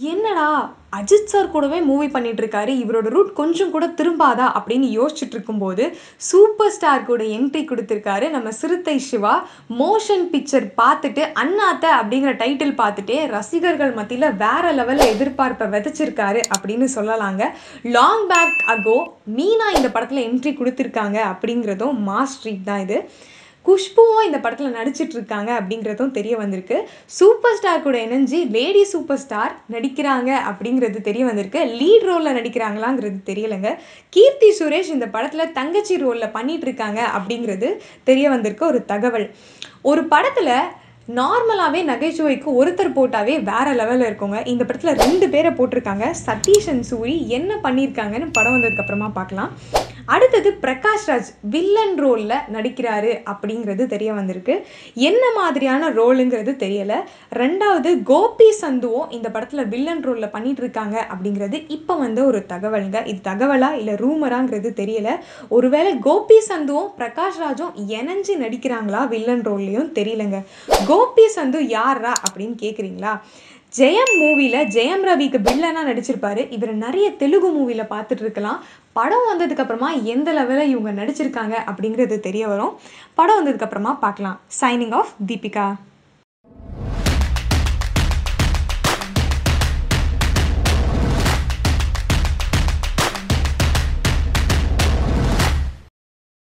என்னடா அஜித் சார் கூடவே மூவி பண்ணிட்டு இருக்காரு இவரோட ரூட் கொஞ்சம் கூட திரும்பாதா அப்படின்னு யோசிச்சுட்டு இருக்கும்போது சூப்பர் ஸ்டார் கூட என்ட்ரி கொடுத்துருக்காரு நம்ம சிறுத்தை சிவா. மோஷன் பிக்சர் பார்த்துட்டு அண்ணாத்த அப்படிங்கிற டைட்டில் பார்த்துட்டே ரசிகர்கள் மத்தியில் வேற லெவலில் எதிர்பார்ப்பை விதைச்சிருக்காரு அப்படின்னு சொல்லலாங்க. லாங் பேக் அகோ மீனா இந்த படத்தில் என்ட்ரி கொடுத்துருக்காங்க அப்படிங்கிறதும் மாஸ் ட்ரீட் தான் இது. குஷ்புவும் இந்த படத்தில் நடிச்சிட்டு இருக்காங்க அப்படிங்கிறதும் தெரிய வந்திருக்கு. சூப்பர் ஸ்டார் கூட இணைஞ்சு லேடி சூப்பர் ஸ்டார் நடிக்கிறாங்க அப்படிங்கிறது தெரிய வந்திருக்கு. லீட் ரோலில் நடிக்கிறாங்களாங்கிறது தெரியலைங்க. கீர்த்தி சுரேஷ் இந்த படத்தில் தங்கச்சி ரோலில் பண்ணிட்டு இருக்காங்க அப்படிங்கிறது தெரிய வந்திருக்கு ஒரு தகவல். ஒரு படத்தில் நார்மலாகவே நகைச்சுவைக்கு ஒருத்தர் போட்டாவே வேற லெவலில் இருக்குங்க. இந்த படத்தில் ரெண்டு பேரை போட்டிருக்காங்க. சதீஷ் அண்ட் சூரி என்ன பண்ணியிருக்காங்கன்னு படம் வந்ததுக்கப்புறமா பார்க்கலாம். அடுத்தது பிரகாஷ் ராஜ் வில்லன் ரோலில் நடிக்கிறாரு அப்படிங்கிறது தெரிய வந்திருக்கு. என்ன மாதிரியான ரோலுங்கிறது தெரியலை. ரெண்டாவது கோபி சந்துவும் இந்த படத்தில் வில்லன் ரோலில் பண்ணிட்டு இருக்காங்க அப்படிங்கிறது இப்போ வந்து ஒரு தகவலுங்க. இது தகவலா இல்லை ரூமராங்கிறது தெரியலை. ஒருவேளை கோபி சந்துவும் பிரகாஷ்ராஜும் இணைஞ்சு நடிக்கிறாங்களா வில்லன் ரோல்லையும் தெரியலங்க. கோபி சந்து யாரா அப்படின்னு கேட்குறீங்களா ஜெயம் மூவியில் ஜெயம் ரவிக்கு வில்லனாக நடிச்சிருப்பாரு. இவர் நிறைய தெலுங்கு மூவியில் பார்த்துட்டு இருக்கலாம் படம் வந்ததுக்கப்புறமா எந்த லெவலில் இவங்க நடிச்சிருக்காங்க அப்படிங்கிறது தெரிய வரும். படம் வந்ததுக்கப்புறமா பார்க்கலாம். Signing off Deepika